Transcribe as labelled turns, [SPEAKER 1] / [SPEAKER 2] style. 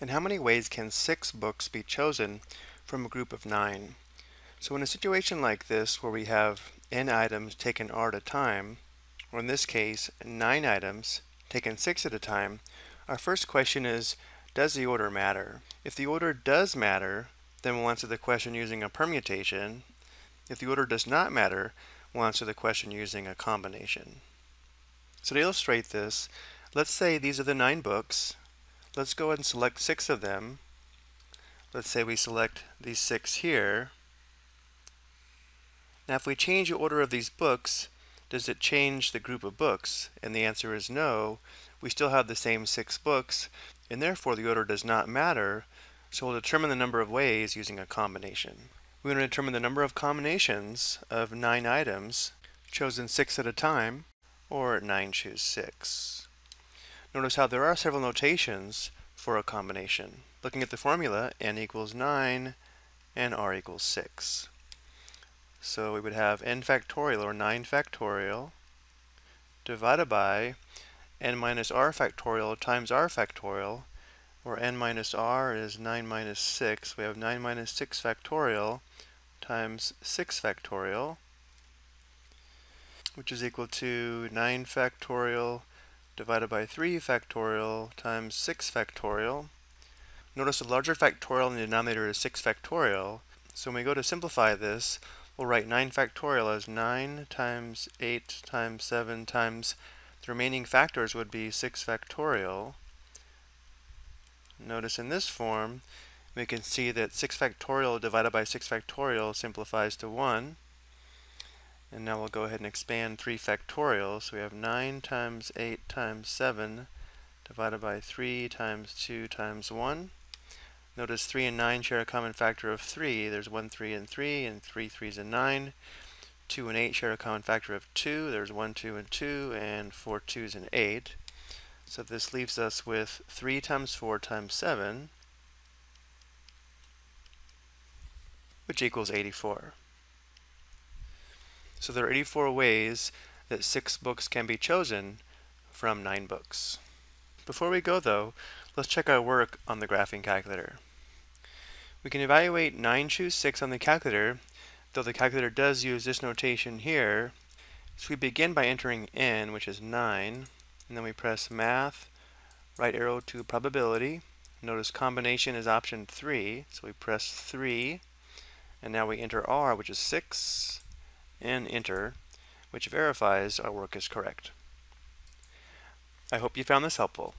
[SPEAKER 1] And how many ways can six books be chosen from a group of nine? So in a situation like this where we have n items taken r at a time, or in this case, nine items taken six at a time, our first question is, does the order matter? If the order does matter, then we'll answer the question using a permutation. If the order does not matter, we'll answer the question using a combination. So to illustrate this, let's say these are the nine books. Let's go ahead and select six of them. Let's say we select these six here. Now if we change the order of these books, does it change the group of books? And the answer is no. We still have the same six books, and therefore the order does not matter, so we'll determine the number of ways using a combination. We want to determine the number of combinations of nine items, chosen six at a time, or 9 choose 6. Notice how there are several notations for a combination. Looking at the formula, n equals 9 and r equals 6. So we would have n factorial, or 9 factorial, divided by n minus r factorial times r factorial, where n minus r is 9 minus 6. We have 9 minus 6 factorial times 6 factorial, which is equal to 9 factorial divided by 3 factorial times 6 factorial. Notice the larger factorial in the denominator is 6 factorial. So when we go to simplify this, we'll write 9 factorial as 9 times 8 times 7 times the remaining factors would be 6 factorial. Notice in this form, we can see that 6 factorial divided by 6 factorial simplifies to 1. And now we'll go ahead and expand 3 factorial. So we have 9 times 8 times 7 divided by 3 times 2 times 1. Notice 3 and 9 share a common factor of 3. There's 1 3 and 3, and 3 3s and 9. 2 and 8 share a common factor of 2. There's 1 2 and 2, and 4 2s and 8. So this leaves us with 3 times 4 times 7, which equals 84. So there are 84 ways that six books can be chosen from nine books. Before we go though, let's check our work on the graphing calculator. We can evaluate 9 choose 6 on the calculator, though the calculator does use this notation here. So we begin by entering n, which is 9, and then we press math, right arrow to probability. Notice combination is option 3, so we press 3, and now we enter r, which is 6, and enter, which verifies our work is correct. I hope you found this helpful.